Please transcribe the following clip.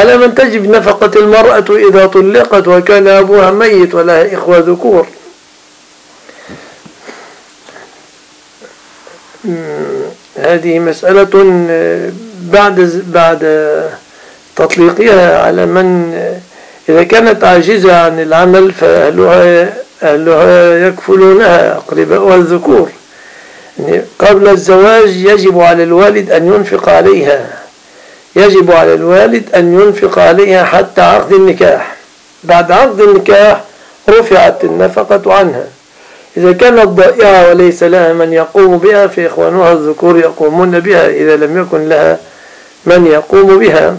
على من تجب نفقة المرأة إذا طلقت وكان أبوها ميت ولها إخوة ذكور؟ هذه مسألة آه، بعد بعد تطليقها على من آه، إذا كانت عاجزة عن العمل فأهلها أهلها يكفلونها أقرباؤها الذكور يعني قبل الزواج يجب على الوالد أن ينفق عليها. يجب على الوالد أن ينفق عليها حتى عقد النكاح. بعد عقد النكاح رفعت النفقة عنها. إذا كانت ضائعة وليس لها من يقوم بها فإخوانها الذكور يقومون بها إذا لم يكن لها من يقوم بها.